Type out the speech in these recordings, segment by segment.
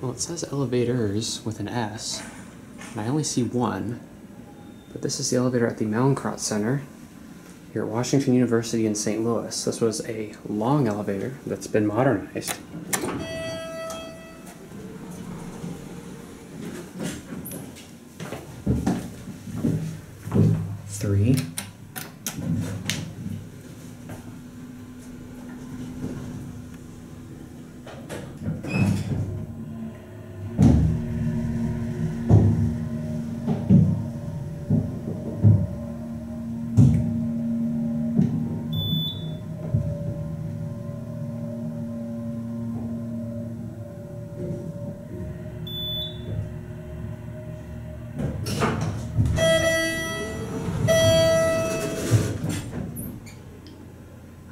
Well, it says elevators with an S, and I only see one. But this is the elevator at the Mallinckrodt Center here at Washington University in St. Louis. This was a long elevator that's been modernized. Three.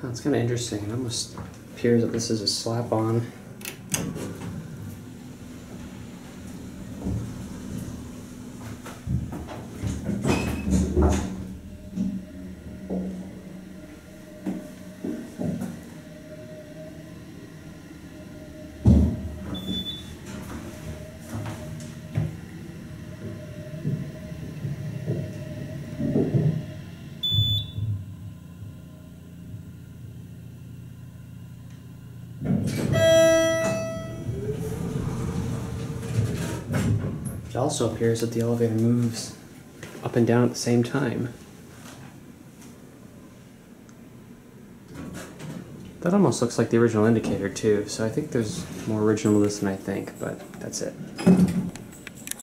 That's kind of interesting. It almost appears that this is a slap on. It also appears that the elevator moves up and down at the same time. That almost looks like the original indicator too, so I think there's more original to this than I think, but that's it.